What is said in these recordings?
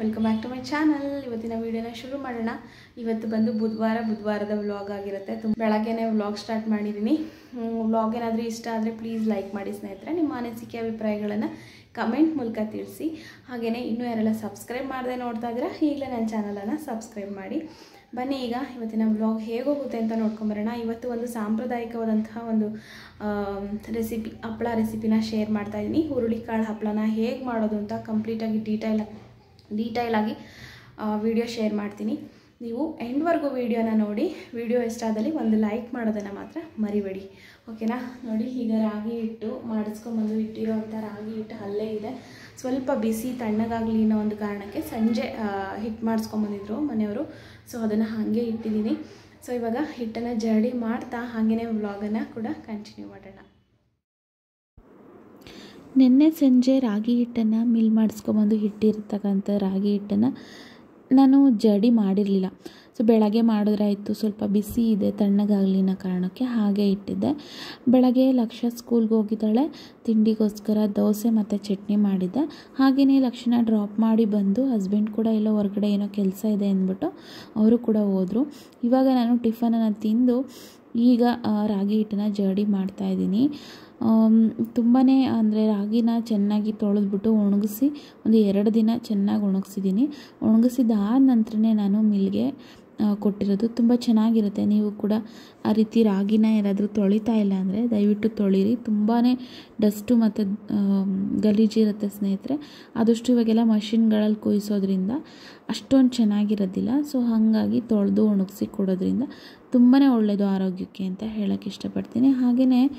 Welcome back to my channel ಇವತ್ತಿನ ವಿಡಿಯೋನ ಶುರು ಮಾಡೋಣ. ಇವತ್ತು ಬಂದು ಬುಧವಾರ, ಬುಧವಾರದ ವ್ಲಾಗ್ ಆಗಿರುತ್ತೆ. ತುಂಬ ಬೆಳಗ್ಗೆನೇ ವ್ಲಾಗ್ ಸ್ಟಾರ್ಟ್ ಮಾಡಿದ್ದೀನಿ ವ್ಲಾಗ್ ಏನಾದರೂ ಇಷ್ಟ ಆದರೆ ಪ್ಲೀಸ್ ಲೈಕ್ ಮಾಡಿ ಸ್ನೇಹಿತರೆ. ನಿಮ್ಮ ಅನಿಸಿಕೆ, ಅಭಿಪ್ರಾಯಗಳನ್ನು ಕಮೆಂಟ್ ಮೂಲಕ ತಿಳಿಸಿ. ಹಾಗೆಯೇ ಇನ್ನೂ ಯಾರೆಲ್ಲ ಸಬ್ಸ್ಕ್ರೈಬ್ ಮಾಡದೆ ನೋಡ್ತಾ ಇದ್ದೀರಾ, ಈಗಲೇ ನನ್ನ ಚಾನಲನ್ನು ಸಬ್ಸ್ಕ್ರೈಬ್ ಮಾಡಿ. ಬನ್ನಿ ಈಗ, ಇವತ್ತಿನ ವ್ಲಾಗ್ ಹೇಗೋಗುತ್ತೆ ಅಂತ ನೋಡ್ಕೊಂಬರೋಣ ಇವತ್ತು ಒಂದು ಸಾಂಪ್ರದಾಯಿಕವಾದಂತಹ ಒಂದು ರೆಸಿಪಿ ಹಪ್ಪಳ ರೆಸಿಪಿನ ಶೇರ್ ಮಾಡ್ತಾ ಇದ್ದೀನಿ ಹುರುಳಿಕಾಳು ಹಪ್ಪಳನ ಹೇಗೆ ಮಾಡೋದು ಅಂತ ಕಂಪ್ಲೀಟಾಗಿ ಡೀಟೈಲ್ ಡೀಟೈಲಾಗಿ ವಿಡಿಯೋ ಶೇರ್ ಮಾಡ್ತೀನಿ. ನೀವು ಎಂಡ್ವರೆಗೂ ವಿಡಿಯೋನ ನೋಡಿ ವಿಡಿಯೋ ಇಷ್ಟಾದಲ್ಲಿ ಒಂದು ಲೈಕ್ ಮಾಡೋದನ್ನು ಮಾತ್ರ ಮರಿಬೇಡಿ. ಓಕೆನಾ ನೋಡಿ, ಈಗ ರಾಗಿ ಹಿಟ್ಟು ಮಾಡಿಸ್ಕೊಂಬಂದು ಇಟ್ಟಿರೋವಂಥ ರಾಗಿ ಹಿಟ್ಟು ಅಲ್ಲೇ ಇದೆ. ಸ್ವಲ್ಪ ಬಿಸಿ ತಣ್ಣಗಾಗಲಿ ಅನ್ನೋ ಒಂದು ಕಾರಣಕ್ಕೆ ಸಂಜೆ ಹಿಟ್ಟು ಮಾಡಿಸ್ಕೊಂಬಂದಿದ್ರು ಮನೆಯವರು. ಸೊ ಅದನ್ನು ಹಾಗೆ ಇಟ್ಟಿದ್ದೀನಿ. ಸೊ ಇವಾಗ ಹಿಟ್ಟನ್ನು ಜರಡಿ ಮಾಡ್ತಾ ಹಾಗೆಯೇ ವ್ಲಾಗನ್ನು ಕೂಡ ಕಂಟಿನ್ಯೂ ಮಾಡೋಣ. ನಿನ್ನೆ ಸಂಜೆ ರಾಗಿ ಹಿಟ್ಟನ್ನು ಮಿಲ್ ಮಾಡಿಸ್ಕೊಬಂದು ಹಿಟ್ಟಿರ್ತಕ್ಕಂಥ ರಾಗಿ ಹಿಟ್ಟನ್ನು ನಾನು ಜಡಿ ಮಾಡಿರಲಿಲ್ಲ. ಸೊ ಬೆಳಗ್ಗೆ ಮಾಡಿದ್ರಾಯಿತು. ಸ್ವಲ್ಪ ಬಿಸಿ ಇದೆ ತಣ್ಣಗಾಗಲಿನ ಕಾರಣಕ್ಕೆ ಹಾಗೆ ಇಟ್ಟಿದ್ದೆ. ಬೆಳಗ್ಗೆ ಲಕ್ಷ ಸ್ಕೂಲ್ಗೆ ಹೋಗಿದ್ದಾಳೆ. ತಿಂಡಿಗೋಸ್ಕರ ದೋಸೆ ಮತ್ತು ಚಟ್ನಿ ಮಾಡಿದ್ದೆ. ಹಾಗೆಯೇ ಲಕ್ಷಣ ಡ್ರಾಪ್ ಮಾಡಿ ಬಂದು ಹಸ್ಬೆಂಡ್ ಕೂಡ ಎಲ್ಲೋ ಹೊರಗಡೆ ಏನೋ ಕೆಲಸ ಇದೆ ಅಂದ್ಬಿಟ್ಟು ಅವರು ಕೂಡ ಹೋದರು. ಇವಾಗ ನಾನು ಟಿಫನನ್ನು ತಿಂದು ಈಗ ರಾಗಿ ಹಿಟ್ಟನ್ನು ಜರ್ಡಿ ಮಾಡ್ತಾಯಿದ್ದೀನಿ ತುಂಬಾ ಅಂದರೆ ರಾಗಿನ ಚೆನ್ನಾಗಿ ತೊಳೆದ್ಬಿಟ್ಟು ಒಣಗಿಸಿ ಒಂದು ಎರಡು ದಿನ ಚೆನ್ನಾಗಿ ಒಣಗಿಸಿದ್ದೀನಿ. ಒಣಗಿಸಿದಾದ ನಂತರನೇ ನಾನು ಮಿಲ್ಗೆ ಕೊಟ್ಟಿರೋದು. ತುಂಬ ಚೆನ್ನಾಗಿರುತ್ತೆ. ನೀವು ಕೂಡ ಆ ರೀತಿ ರಾಗಿನ ಯಾರಾದರೂ ತೊಳಿತಾ ಇಲ್ಲ ಅಂದರೆ ದಯವಿಟ್ಟು ತೊಳಿರಿ. ತುಂಬಾ ಡಸ್ಟು ಮತ್ತು ಗಲೀಜಿರುತ್ತೆ ಸ್ನೇಹಿತರೆ. ಆದಷ್ಟು ಇವಾಗೆಲ್ಲ ಮಷಿನ್ಗಳಲ್ಲಿ ಕೊಯ್ಸೋದ್ರಿಂದ ಅಷ್ಟೊಂದು ಚೆನ್ನಾಗಿರೋದಿಲ್ಲ. ಸೊ, ಹಾಗಾಗಿ ತೊಳೆದು ಒಣಗಿಸಿ ಕೊಡೋದ್ರಿಂದ ತುಂಬಾ ಒಳ್ಳೆಯದು ಆರೋಗ್ಯಕ್ಕೆ ಅಂತ ಹೇಳೋಕ್ಕೆ ಇಷ್ಟಪಡ್ತೀನಿ. ಹಾಗೆಯೇ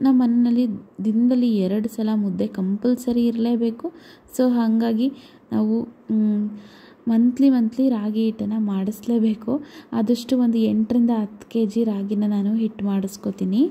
ನಮ್ಮ ಮನೆಯಲ್ಲಿ ದಿನದಲ್ಲಿ ಎರಡು ಸಲ ಮುದ್ದೆ ಕಂಪಲ್ಸರಿ ಇರಲೇಬೇಕು. ಸೊ, ಹಾಗಾಗಿ ನಾವು ಮಂತ್ಲಿ ಮಂತ್ಲಿ ರಾಗಿ ಹಿಟ್ಟನ್ನು ಮಾಡಿಸ್ಲೇಬೇಕು. ಆದಷ್ಟು ಒಂದು ಎಂಟರಿಂದ ಹತ್ತು ಕೆ ಜಿ ರಾಗಿನ ನಾನು ಹಿಟ್ಟು ಮಾಡಿಸ್ಕೋತೀನಿ.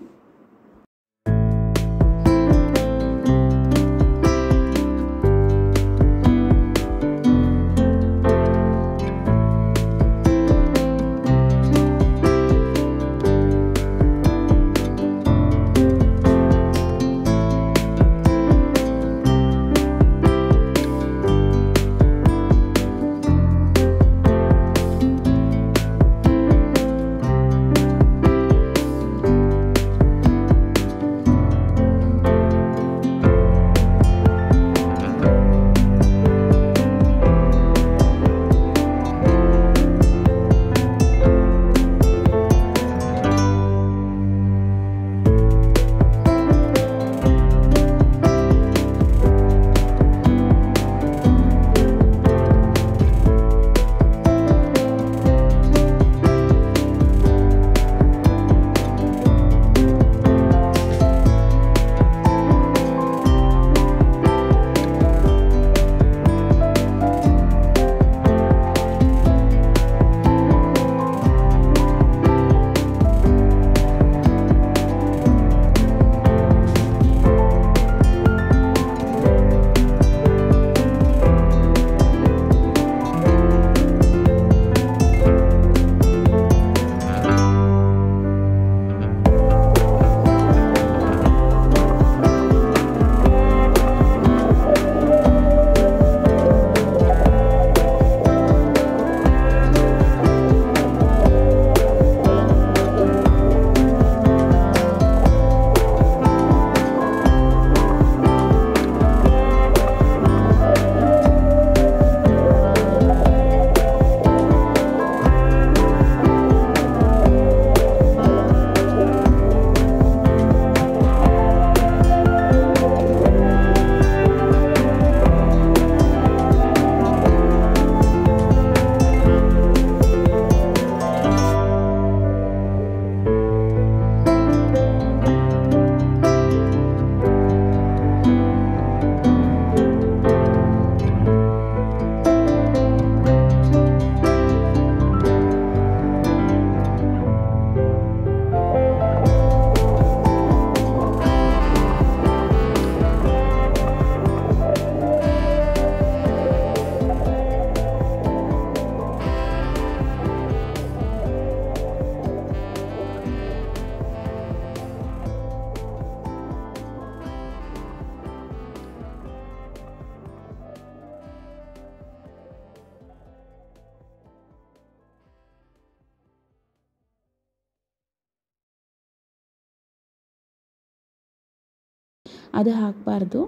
ಅದು ಹಾಕಬಾರ್ದು.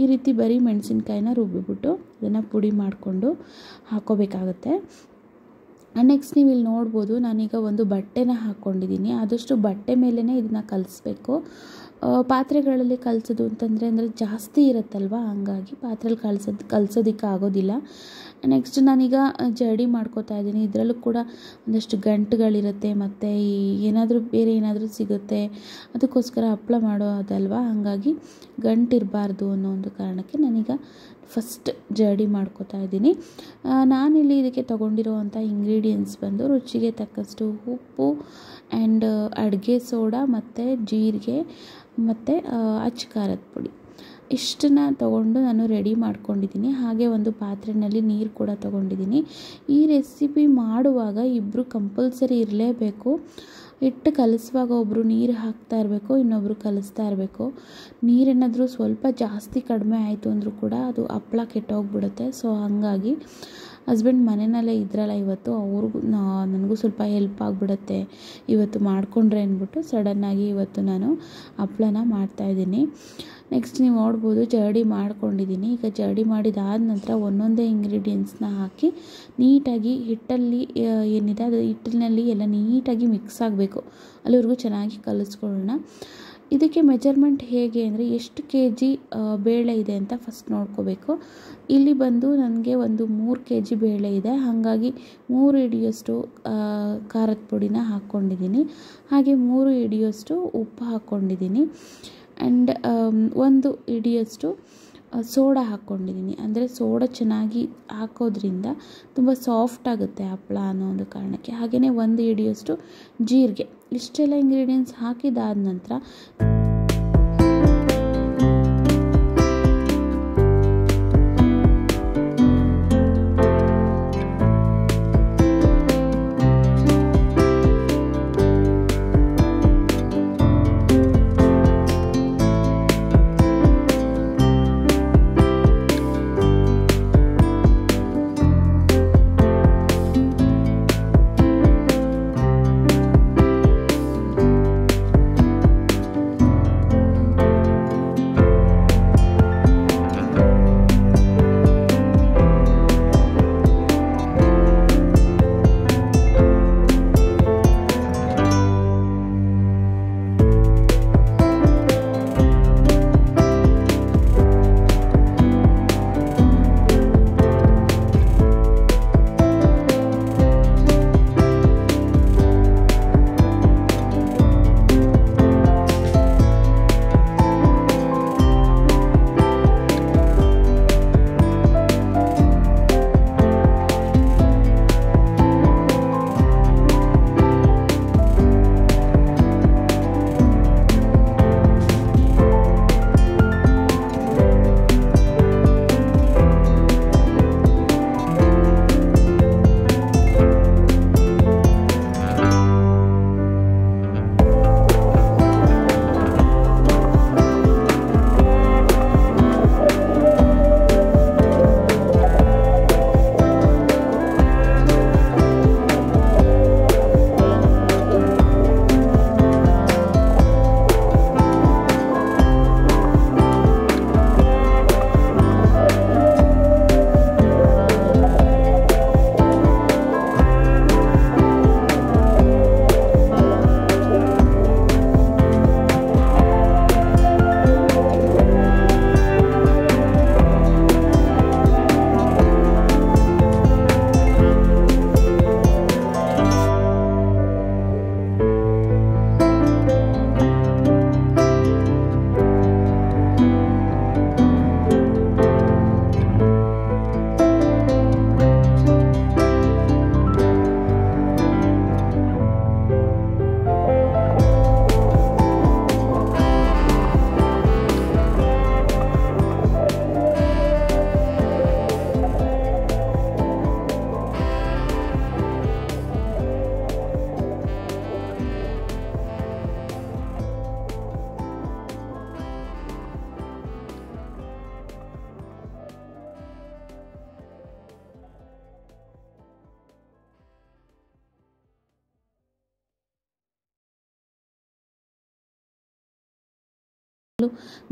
ಈ ರೀತಿ ಬರೀ ಮೆಣಸಿನ್ಕಾಯಿನ ರುಬ್ಬಿಬಿಟ್ಟು ಅದನ್ನು ಪುಡಿ ಮಾಡಿಕೊಂಡು ಹಾಕೋಬೇಕಾಗತ್ತೆ. ನೆಕ್ಸ್ಟ್ ನೀವು ಇಲ್ಲಿ ನೋಡ್ಬೋದು ನಾನೀಗ ಒಂದು ಬಟ್ಟೆನ ಹಾಕ್ಕೊಂಡಿದ್ದೀನಿ ಆದಷ್ಟು ಬಟ್ಟೆ ಮೇಲೇ ಇದನ್ನು ಕಲಿಸ್ಬೇಕು. ಪಾತ್ರೆಗಳಲ್ಲಿ ಕಲಸೋದು ಅಂತಂದರೆ ಅಂದರೆ ಜಾಸ್ತಿ ಇರುತ್ತಲ್ವ? ಹಂಗಾಗಿ ಪಾತ್ರೆಲಿ ಕಲ್ಸೋದು ಕಲಸೋದಕ್ಕೆ ಆಗೋದಿಲ್ಲ. ನೆಕ್ಸ್ಟ್ ನಾನೀಗ ಜಡಿ ಮಾಡ್ಕೋತಾ ಇದ್ದೀನಿ. ಇದರಲ್ಲೂ ಕೂಡ ಒಂದಷ್ಟು ಗಂಟುಗಳಿರುತ್ತೆ ಮತ್ತು ಈ ಏನಾದರೂ ಬೇರೆ ಏನಾದರೂ ಸಿಗುತ್ತೆ. ಅದಕ್ಕೋಸ್ಕರ ಹಪ್ಪಳ ಮಾಡೋದಲ್ವ ಹಾಗಾಗಿ ಗಂಟಿರಬಾರ್ದು ಅನ್ನೋ ಒಂದು ಕಾರಣಕ್ಕೆ ನಾನೀಗ ಫಸ್ಟ್ ಜಡಿ ಮಾಡ್ಕೋತಾ ಇದ್ದೀನಿ. ನಾನಿಲ್ಲಿ ಇದಕ್ಕೆ ತೊಗೊಂಡಿರುವಂಥ ಇಂಗ್ರೀಡಿಯೆಂಟ್ಸ್ ಬಂದು ರುಚಿಗೆ ತಕ್ಕಷ್ಟು ಉಪ್ಪು ಆ್ಯಂಡ್ ಅಡುಗೆ ಸೋಡಾ ಮತ್ತು ಜೀರಿಗೆ ಮತ್ತು ಅಚ್ಚ ಖಾರದ ಪುಡಿ. ಇಷ್ಟನ್ನ ತೊಗೊಂಡು ನಾನು ರೆಡಿ ಮಾಡ್ಕೊಂಡಿದ್ದೀನಿ. ಹಾಗೆ ಒಂದು ಪಾತ್ರೆಯಲ್ಲಿ ನೀರು ಕೂಡ ತೊಗೊಂಡಿದ್ದೀನಿ. ಈ ರೆಸಿಪಿ ಮಾಡುವಾಗ ಇಬ್ಬರು ಕಂಪಲ್ಸರಿ ಇರಲೇಬೇಕು. ಹಿಟ್ಟು ಕಲಿಸುವಾಗ ಒಬ್ಬರು ನೀರು ಹಾಕ್ತಾ ಇರಬೇಕು ಇನ್ನೊಬ್ಬರು ಕಲಿಸ್ತಾ ಇರಬೇಕು. ನೀರೇನಾದರೂ ಸ್ವಲ್ಪ ಜಾಸ್ತಿ ಕಡಿಮೆ ಆಯಿತು ಅಂದರೂ ಕೂಡ ಅದು ಹಪ್ಪಳ ಕೆಟ್ಟೋಗ್ಬಿಡುತ್ತೆ. ಸೊ ಹಾಗಾಗಿ ಹಸ್ಬೆಂಡ್ ಮನೆಯಲ್ಲೇ ಇದ್ರಲ್ಲ, ಇವತ್ತು ಅವ್ರಿಗೂ ನನಗೂ ಸ್ವಲ್ಪ ಹೆಲ್ಪ್ ಆಗಿಬಿಡತ್ತೆ. ಇವತ್ತು ಮಾಡಿಕೊಂಡ್ರೆ ಅಂದ್ಬಿಟ್ಟು ಸಡನ್ನಾಗಿ ಇವತ್ತು ನಾನು ಹಪ್ಳನ ಮಾಡ್ತಾಯಿದ್ದೀನಿ ನೆಕ್ಸ್ಟ್ ನೀವು ನೋಡ್ಬೋದು, ಜರಡಿ ಮಾಡ್ಕೊಂಡಿದ್ದೀನಿ. ಈಗ ಜರಡಿ ಮಾಡಿದಾದ ನಂತರ ಒಂದೊಂದೇ ಇಂಗ್ರೀಡಿಯೆಂಟ್ಸ್ನ ಹಾಕಿ ನೀಟಾಗಿ ಹಿಟ್ಟಲ್ಲಿ ಏನಿದೆ ಅದು ಹಿಟ್ಟಿನಲ್ಲಿ ಎಲ್ಲ ನೀಟಾಗಿ ಮಿಕ್ಸ್ ಆಗಬೇಕು. ಅಲ್ಲಿವರೆಗೂ ಚೆನ್ನಾಗಿ ಕಲಿಸ್ಕೊಳ್ಳೋಣ. ಇದಕ್ಕೆ ಮೆಜರ್ಮೆಂಟ್ ಹೇಗೆ ಅಂದರೆ ಎಷ್ಟು ಕೆ ಜಿ ಬೇಳೆ ಇದೆ ಅಂತ ಫಸ್ಟ್ ನೋಡ್ಕೋಬೇಕು. ಇಲ್ಲಿ ಬಂದು ನನಗೆ ಒಂದು ಮೂರು ಕೆ ಜಿ ಬೇಳೆ ಇದೆ. ಹಾಗಾಗಿ ಮೂರು ಹಿಡಿಯೋಷ್ಟು ಖಾರದ ಪುಡಿನ ಹಾಕ್ಕೊಂಡಿದ್ದೀನಿ. ಹಾಗೆ ಮೂರು ಹಿಡಿಯೋಷ್ಟು ಉಪ್ಪು ಹಾಕ್ಕೊಂಡಿದ್ದೀನಿ. ಆ್ಯಂಡ್ ಒಂದು ಹಿಡಿಯೋಷ್ಟು ಸೋಡಾ ಹಾಕ್ಕೊಂಡಿದ್ದೀನಿ ಅಂದರೆ ಸೋಡಾ ಚೆನ್ನಾಗಿ ಹಾಕೋದ್ರಿಂದ ತುಂಬ ಸಾಫ್ಟ್ ಆಗುತ್ತೆ ಹಪ್ಪಳ ಅನ್ನೋ ಒಂದು ಕಾರಣಕ್ಕೆ. ಹಾಗೆಯೇ ಒಂದು ಹಿಡಿಯಷ್ಟು ಜೀರಿಗೆ. ಇಷ್ಟೆಲ್ಲ ಇಂಗ್ರೀಡಿಯೆಂಟ್ಸ್ ಹಾಕಿದಾದ ನಂತರ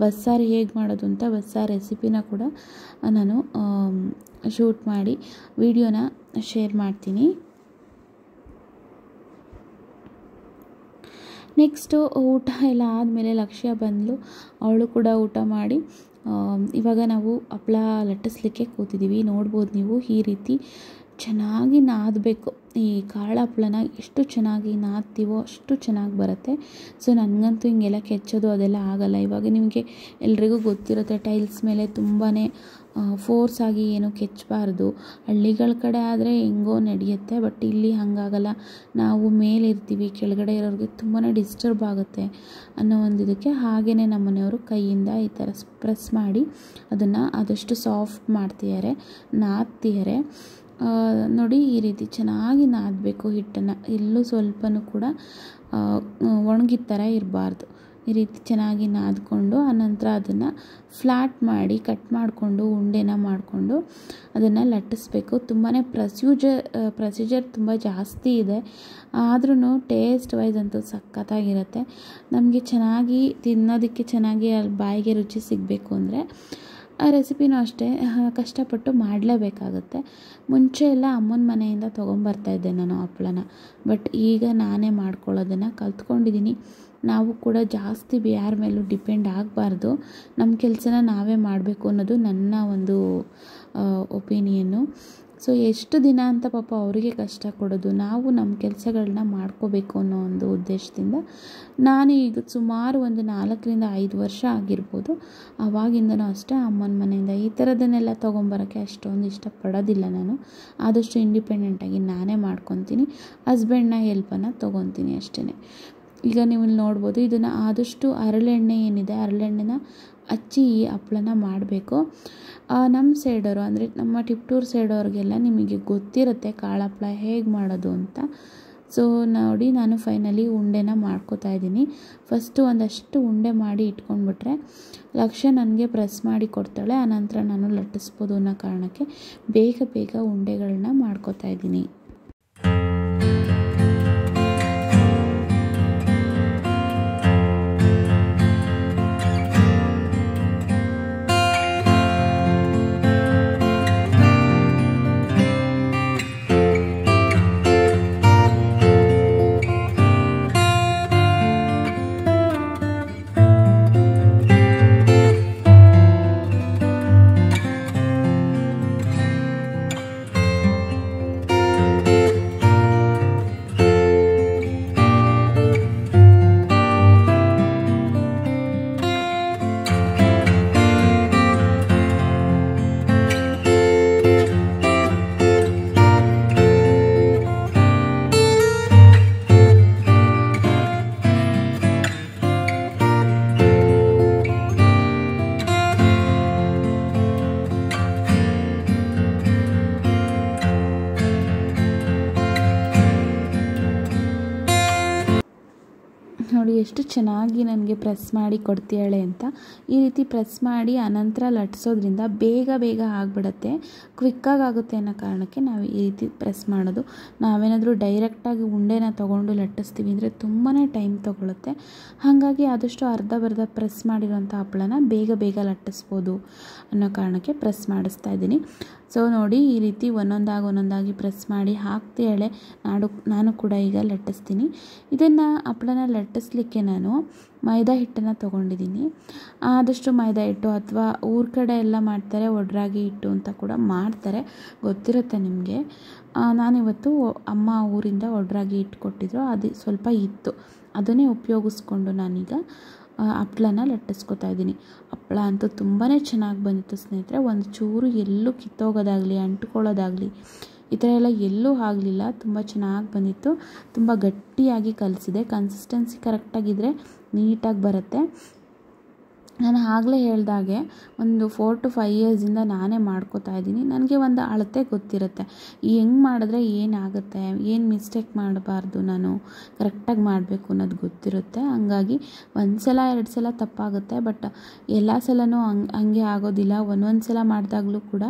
ಬಸ್ಸಾರು ಹೇಗೆ ಮಾಡೋದು ಅಂತ ಬಸ್ಸಾರು ರೆಸಿಪಿನ ಕೂಡ ನಾನು ಶೂಟ್ ಮಾಡಿ ವಿಡಿಯೋನ ಶೇರ್ ಮಾಡ್ತೀನಿ. ನೆಕ್ಸ್ಟು, ಊಟ ಎಲ್ಲ ಆದಮೇಲೆ ಲಕ್ಷ್ಯ ಬಂದಳು ಅವಳು ಕೂಡ ಊಟ ಮಾಡಿ ಇವಾಗ ನಾವು ಹಪ್ಪಳ ಲಟ್ಟಿಸ್ಲಿಕ್ಕೆ ಕೂತಿದ್ದೀವಿ. ನೋಡ್ಬೋದು ನೀವು ಈ ರೀತಿ. ಚೆನ್ನಾಗಿ ನಾದಬೇಕು. ಈ ಕಾಳು ಎಷ್ಟು ಚೆನ್ನಾಗಿ ನಾದ್ತೀವೋ ಅಷ್ಟು ಚೆನ್ನಾಗಿ ಬರುತ್ತೆ. ಸೊ, ನನಗಂತೂ ಹಿಂಗೆಲ್ಲ ಕೆಚ್ಚೋದು ಅದೆಲ್ಲ ಆಗಲ್ಲ. ಇವಾಗ ನಿಮಗೆ ಎಲ್ರಿಗೂ ಗೊತ್ತಿರುತ್ತೆ, ಟೈಲ್ಸ್ ಮೇಲೆ ತುಂಬಾ ಫೋರ್ಸ್ ಆಗಿ ಏನು ಕೆಚ್ಚಬಾರ್ದು. ಹಳ್ಳಿಗಳ ಕಡೆ ಆದರೆ ಹೆಂಗೋ ನಡೆಯುತ್ತೆ, ಬಟ್ ಇಲ್ಲಿ ಹಾಗಾಗಲ್ಲ. ನಾವು ಮೇಲಿರ್ತೀವಿ, ಕೆಳಗಡೆ ಇರೋರಿಗೆ ತುಂಬಾ ಡಿಸ್ಟರ್ಬ್ ಆಗುತ್ತೆ ಅನ್ನೋ ಒಂದು ಇದಕ್ಕೆ ಹಾಗೆಯೇ ನಮ್ಮ ಮನೆಯವರು ಕೈಯಿಂದ ಈ ಥರ ಪ್ರೆಸ್ ಮಾಡಿ ಅದನ್ನು ಆದಷ್ಟು ಸಾಫ್ಟ್ ಮಾಡ್ತಿದ್ದಾರೆ, ನಾದ್ತಿದ್ದಾರೆ. ನೋಡಿ ಈ ರೀತಿ ಚೆನ್ನಾಗಿ ನಾದಬೇಕು ಹಿಟ್ಟನ್ನು. ಎಲ್ಲೂ ಸ್ವಲ್ಪನೂ ಕೂಡ ಒಣಗಿದ ಥರ ಇರಬಾರ್ದು. ಈ ರೀತಿ ಚೆನ್ನಾಗಿ ನಾದ್ಕೊಂಡು, ಆನಂತರ ಅದನ್ನು ಫ್ಲ್ಯಾಟ್ ಮಾಡಿ, ಕಟ್ ಮಾಡಿಕೊಂಡು, ಉಂಡೆನ ಮಾಡಿಕೊಂಡು ಅದನ್ನು ಲಟ್ಟಿಸ್ಬೇಕು. ತುಂಬಾ ಪ್ರೊಸ್ಯೂಜರ್ ಪ್ರೊಸೀಜರ್ ತುಂಬ ಜಾಸ್ತಿ ಇದೆ. ಆದ್ರೂ ಟೇಸ್ಟ್ ವೈಸ್ ಅಂತೂ ಸಖತ್ತಾಗಿರುತ್ತೆ. ನಮಗೆ ಚೆನ್ನಾಗಿ ತಿನ್ನೋದಕ್ಕೆ ಚೆನ್ನಾಗಿ ಅಲ್ಲಿ ಬಾಯಿಗೆ ರುಚಿ ಸಿಗಬೇಕು ಅಂದರೆ ಆ ರೆಸಿಪಿನೂ ಅಷ್ಟೇ ಕಷ್ಟಪಟ್ಟು ಮಾಡಲೇಬೇಕಾಗುತ್ತೆ. ಮುಂಚೆ ಎಲ್ಲ ಅಮ್ಮನ ಮನೆಯಿಂದ ತೊಗೊಂಬರ್ತಾಯಿದ್ದೆ ನಾನು ಹಪ್ಪಳನ. ಬಟ್ ಈಗ ನಾನೇ ಮಾಡ್ಕೊಳ್ಳೋದನ್ನು ಕಲ್ತ್ಕೊಂಡಿದ್ದೀನಿ. ನಾವು ಕೂಡ ಜಾಸ್ತಿ ಯಾರ ಮೇಲೂ ಡಿಪೆಂಡ್ ಆಗಬಾರ್ದು. ನಮ್ಮ ಕೆಲಸನ ನಾವೇ ಮಾಡಬೇಕು ಅನ್ನೋದು ನನ್ನ ಒಂದು ಒಪಿನಿಯನ್ನು ಸೊ ಎಷ್ಟು ದಿನ ಅಂತ ಪಾಪ ಅವರಿಗೆ ಕಷ್ಟ ಕೊಡೋದು, ನಾವು ನಮ್ಮ ಕೆಲಸಗಳನ್ನ ಮಾಡ್ಕೋಬೇಕು ಅನ್ನೋ ಒಂದು ಉದ್ದೇಶದಿಂದ ನಾನು ಈಗ ಸುಮಾರು ಒಂದು ನಾಲ್ಕರಿಂದ ಐದು ವರ್ಷ ಆಗಿರ್ಬೋದು. ಆವಾಗಿಂದನೂ ಅಷ್ಟೇ ಅಮ್ಮನ ಮನೆಯಿಂದ ಈ ಥರದನ್ನೆಲ್ಲ ತೊಗೊಂಬರೋಕ್ಕೆ ಅಷ್ಟೊಂದು ಇಷ್ಟಪಡೋದಿಲ್ಲ ನಾನು. ಆದಷ್ಟು ಇಂಡಿಪೆಂಡೆಂಟಾಗಿ ನಾನೇ ಮಾಡ್ಕೊತೀನಿ. ಹಸ್ಬೆಂಡ್ನ ಹೆಲ್ಪನ್ನು ತೊಗೊತೀನಿ ಅಷ್ಟೇ ಈಗ ನೀವು ಇಲ್ಲಿ ನೋಡ್ಬೋದು ಇದನ್ನು ಆದಷ್ಟು ಹರಳೆಣ್ಣೆ ಏನಿದೆ ಹರಳೆಣ್ಣೆನ ಹಚ್ಚಿ ಈ ಹಪ್ಪಳನ ಮಾಡಬೇಕು. ನಮ್ಮ ಸೈಡವರು ಅಂದರೆ ನಮ್ಮ ಟಿಪ್ಟೂರ್ ಸೈಡವ್ರಿಗೆಲ್ಲ ನಿಮಗೆ ಗೊತ್ತಿರುತ್ತೆ ಕಾಳು ಹಪ್ಪಳ ಹೇಗೆ ಮಾಡೋದು ಅಂತ. ಸೊ ನೋಡಿ ನಾನು ಫೈನಲಿ ಉಂಡೆನ ಮಾಡ್ಕೋತಾ ಇದ್ದೀನಿ. ಫಸ್ಟು ಒಂದಷ್ಟು ಉಂಡೆ ಮಾಡಿ ಇಟ್ಕೊಂಡ್ಬಿಟ್ರೆ ಲಕ್ಷ್ಯ ನನಗೆ ಪ್ರೆಸ್ ಮಾಡಿ ಕೊಡ್ತಾಳೆ, ಆನಂತರ ನಾನು ಲಟ್ಟಿಸ್ಬೋದು ಅನ್ನೋ ಕಾರಣಕ್ಕೆ ಬೇಗ ಬೇಗ ಉಂಡೆಗಳನ್ನ ಮಾಡ್ಕೋತಾ ಇದ್ದೀನಿ. ಚೆನ್ನಾಗಿ ನನಗೆ ಪ್ರೆಸ್ ಮಾಡಿ ಕೊಡ್ತೀಯಾಳೆ ಅಂತ ಈ ರೀತಿ ಪ್ರೆಸ್ ಮಾಡಿ ಅನಂತರ ಲಟ್ಸೋದ್ರಿಂದ ಬೇಗ ಬೇಗ ಆಗಿಬಿಡತ್ತೆ. ಕ್ವಿಕ್ಕಾಗಿ ಆಗುತ್ತೆ ಅನ್ನೋ ಕಾರಣಕ್ಕೆ ನಾವು ಈ ರೀತಿ ಪ್ರೆಸ್ ಮಾಡೋದು. ನಾವೇನಾದರೂ ಡೈರೆಕ್ಟಾಗಿ ಉಂಡೆನ ತೊಗೊಂಡು ಲಟ್ಟಿಸ್ತೀವಿ ಅಂದರೆ ತುಂಬಾ ಟೈಮ್ ತೊಗೊಳುತ್ತೆ. ಹಾಗಾಗಿ ಆದಷ್ಟು ಅರ್ಧ ಬರ್ಧ ಪ್ರೆಸ್ ಮಾಡಿರೋಂಥ ಹಪ್ಪಳನ ಬೇಗ ಬೇಗ ಲಟ್ಟಿಸ್ಬೋದು ಅನ್ನೋ ಕಾರಣಕ್ಕೆ ಪ್ರೆಸ್ ಮಾಡಿಸ್ತಾ ಇದ್ದೀನಿ. ಸೊ ನೋಡಿ, ಈ ರೀತಿ ಒಂದೊಂದಾಗಿ ಒಂದೊಂದಾಗಿ ಪ್ರೆಸ್ ಮಾಡಿ ಹಾಕ್ತೇಳೆ. ನಾಡು, ನಾನು ಕೂಡ ಈಗ ಲಟ್ಟಿಸ್ತೀನಿ. ಇದನ್ನು ಹಪ್ಪಳನ ಲಟ್ಟಿಸ್ಲಿಕ್ಕೆ ನಾನು ಮೈದಾ ಹಿಟ್ಟನ್ನು ತೊಗೊಂಡಿದ್ದೀನಿ. ಆದಷ್ಟು ಮೈದಾ ಹಿಟ್ಟು ಅಥವಾ ಊರ ಕಡೆ ಎಲ್ಲ ಮಾಡ್ತಾರೆ, ಒಡ್ರಾಗಿ ಹಿಟ್ಟು ಅಂತ ಕೂಡ ಮಾಡ್ತಾರೆ. ಗೊತ್ತಿರುತ್ತೆ ನಿಮಗೆ. ನಾನಿವತ್ತು ಅಮ್ಮ ಊರಿಂದ ಒಡ್ರಾಗಿ ಹಿಟ್ಟು ಕೊಟ್ಟಿದ್ರು. ಅದು ಸ್ವಲ್ಪ ಇತ್ತು ಅದನ್ನೇ ಉಪಯೋಗಿಸ್ಕೊಂಡು ನಾನೀಗ ಹಪ್ಳನ ಲಟ್ಟಿಸ್ಕೊತಾ ಇದ್ದೀನಿ. ಹಪ್ಳ ಅಂತೂ ತುಂಬಾ ಚೆನ್ನಾಗಿ ಬಂದಿತ್ತು ಸ್ನೇಹಿತರೆ. ಒಂದು ಚೂರು ಎಲ್ಲೂ ಕಿತ್ತೋಗೋದಾಗಲಿ, ಅಂಟ್ಕೊಳ್ಳೋದಾಗಲಿ, ಈ ಥರ ಎಲ್ಲ ಎಲ್ಲೂ ಆಗಲಿಲ್ಲ. ತುಂಬ ಚೆನ್ನಾಗಿ ಬಂದಿತ್ತು. ತುಂಬ ಗಟ್ಟಿಯಾಗಿ ಕಲಿಸಿದೆ. ಕನ್ಸಿಸ್ಟೆನ್ಸಿ ಕರೆಕ್ಟಾಗಿದ್ದರೆ ನೀಟಾಗಿ ಬರುತ್ತೆ. ನಾನು ಆಗಲೇ ಹೇಳ್ದಾಗೆ ಒಂದು ಫೋರ್ ಟು ಫೈವ್ ಇಯರ್ಸಿಂದ ನಾನೇ ಮಾಡ್ಕೋತಾ ಇದ್ದೀನಿ. ನನಗೆ ಒಂದು ಅಳತೆ ಗೊತ್ತಿರುತ್ತೆ. ಹೆಂಗೆ ಮಾಡಿದ್ರೆ ಏನಾಗುತ್ತೆ ಏನು ಮಿಸ್ಟೇಕ್ ಮಾಡಬಾರ್ದು ನಾನು? ಕರೆಕ್ಟಾಗಿ ಮಾಡಬೇಕು ಅನ್ನೋದು ಗೊತ್ತಿರುತ್ತೆ. ಹಂಗಾಗಿ ಒಂದು ಸಲ, ಎರಡು ಸಲ ತಪ್ಪಾಗುತ್ತೆ. ಬಟ್ ಎಲ್ಲ ಹಂಗೆ ಹಂಗೆ ಆಗೋದಿಲ್ಲ. ಒಂದೊಂದು ಸಲ ಮಾಡಿದಾಗಲೂ ಕೂಡ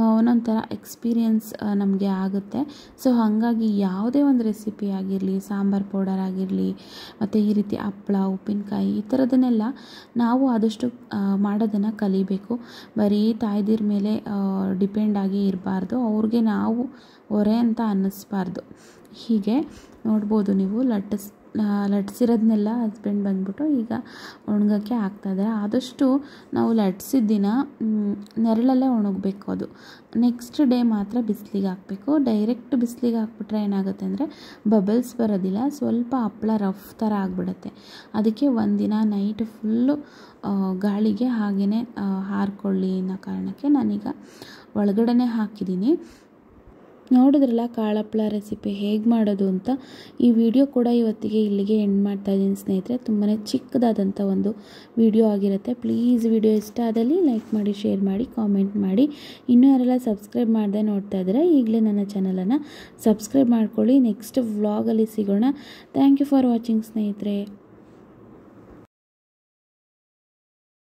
ಒಂದೊಂದು ಥರ ಎಕ್ಸ್ಪೀರಿಯನ್ಸ್ ನಮಗೆ ಆಗುತ್ತೆ. ಸೊ ಹಾಗಾಗಿ ಯಾವುದೇ ಒಂದು ರೆಸಿಪಿ ಆಗಿರಲಿ, ಸಾಂಬಾರು ಪೌಡರ್ ಆಗಿರಲಿ, ಮತ್ತು ಈ ರೀತಿ ಹಪ್ಪಳ, ಉಪ್ಪಿನಕಾಯಿ ಈ ಥರದನ್ನೆಲ್ಲ ನಾವು ಆದಷ್ಟು ಮಾಡೋದನ್ನು ಕಲಿಬೇಕು. ಬರೀ ತಾಯ್ದಿರ ಮೇಲೆ ಡಿಪೆಂಡ್ ಆಗಿ ಇರಬಾರ್ದು. ಅವ್ರಿಗೆ ನಾವು ಹೊರೆ ಅಂತ ಅನ್ನಿಸ್ಬಾರ್ದು. ಹೀಗೆ ನೋಡ್ಬೋದು ನೀವು ಲಟ್ಟಿಸ್ ಲಟ್ಸಿರೋದನ್ನೆಲ್ಲ ಹಸ್ಬೆಂಡ್ ಬಂದ್ಬಿಟ್ಟು ಈಗ ಒಣಗೋಕ್ಕೆ ಹಾಕ್ತಾಯಿದ್ದಾರೆ ಆದಷ್ಟು ನಾವು ಲಟ್ಸಿದ ದಿನ ನೆರಳಲ್ಲೇ ಒಣಗಬೇಕು ಅದು. ನೆಕ್ಸ್ಟ್ ಡೇ ಮಾತ್ರ ಬಿಸಿಲಿಗೆ ಹಾಕಬೇಕು. ಡೈರೆಕ್ಟ್ ಬಿಸಿಲಿಗೆ ಹಾಕ್ಬಿಟ್ರೆ ಏನಾಗುತ್ತೆ ಅಂದರೆ ಬಬಲ್ಸ್ ಬರೋದಿಲ್ಲ. ಸ್ವಲ್ಪ ಹಪ್ಪಳ ರಫ್ ಥರ ಆಗಿಬಿಡುತ್ತೆ. ಅದಕ್ಕೆ ಒಂದಿನ ನೈಟ್ ಫುಲ್ಲು ಗಾಳಿಗೆ ಹಾಗೆಯೇ ಹಾರ್ಕೊಳ್ಳಿ ಅನ್ನೋ ಕಾರಣಕ್ಕೆ ನಾನೀಗ ಒಳಗಡೆ ಹಾಕಿದ್ದೀನಿ. ನೋಡಿದ್ರಲ್ಲ ಕಾಳಪ್ಪಳ ರೆಸಿಪಿ ಹೇಗೆ ಮಾಡೋದು ಅಂತ? ಈ ವಿಡಿಯೋ ಕೂಡ ಇವತ್ತಿಗೆ ಇಲ್ಲಿಗೆ ಎಂಡ್ ಮಾಡ್ತಾ ಇದ್ದೀನಿ ಸ್ನೇಹಿತರೆ. ತುಂಬಾ ಚಿಕ್ಕದಾದಂಥ ಒಂದು ವಿಡಿಯೋ ಆಗಿರುತ್ತೆ. ಪ್ಲೀಸ್ ವಿಡಿಯೋ ಇಷ್ಟ ಆದಲ್ಲಿ ಲೈಕ್ ಮಾಡಿ ಶೇರ್ ಮಾಡಿ ಕಾಮೆಂಟ್ ಮಾಡಿ. ಇನ್ನೂ ಯಾರೆಲ್ಲ ಸಬ್ಸ್ಕ್ರೈಬ್ ಮಾಡದೆ ನೋಡ್ತಾ ಇದ್ದರೆ, ಈಗಲೇ ನನ್ನ ಚಾನಲನ್ನು ಸಬ್ಸ್ಕ್ರೈಬ್ ಮಾಡ್ಕೊಳ್ಳಿ. ನೆಕ್ಸ್ಟ್ ವ್ಲಾಗಲ್ಲಿ ಸಿಗೋಣ. ಥ್ಯಾಂಕ್ ಯು ಫಾರ್ ವಾಚಿಂಗ್ ಸ್ನೇಹಿತರೆ.